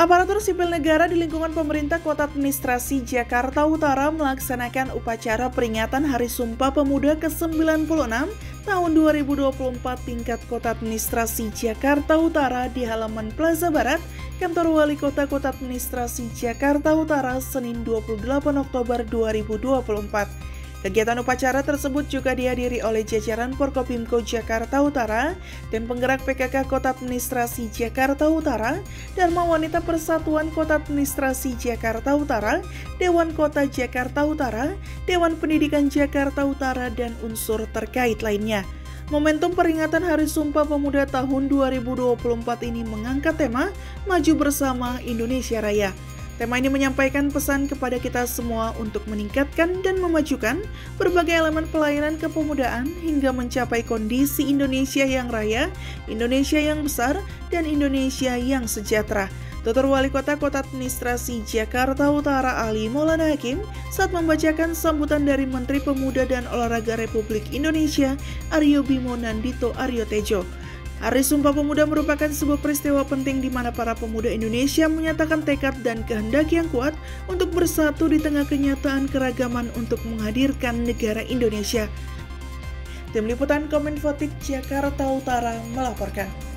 Aparatur sipil negara di lingkungan pemerintah Kota Administrasi Jakarta Utara melaksanakan upacara peringatan Hari Sumpah Pemuda ke-96 tahun 2024 tingkat Kota Administrasi Jakarta Utara di halaman Plaza Barat, Kantor Wali Kota Kota Administrasi Jakarta Utara, Senin 28 Oktober 2024. Kegiatan upacara tersebut juga dihadiri oleh jajaran Forkopimko Jakarta Utara, Tim Penggerak PKK Kota Administrasi Jakarta Utara, Dharma Wanita Persatuan Kota Administrasi Jakarta Utara, Dewan Kota Jakarta Utara, Dewan Pendidikan Jakarta Utara, dan unsur terkait lainnya. Momentum peringatan Hari Sumpah Pemuda tahun 2024 ini mengangkat tema Maju Bersama Indonesia Raya. Tema ini menyampaikan pesan kepada kita semua untuk meningkatkan dan memajukan berbagai elemen pelayanan kepemudaan hingga mencapai kondisi Indonesia yang raya, Indonesia yang besar, dan Indonesia yang sejahtera. Tutur Wali Kota Kota Administrasi Jakarta Utara Ali Maulana Hakim saat membacakan sambutan dari Menteri Pemuda dan Olahraga Republik Indonesia Aryo Bimo Nandito Aryo Tejo. Hari Sumpah Pemuda merupakan sebuah peristiwa penting di mana para pemuda Indonesia menyatakan tekad dan kehendak yang kuat untuk bersatu di tengah kenyataan keragaman untuk menghadirkan negara Indonesia. Tim Liputan Kominfotik Jakarta Utara melaporkan.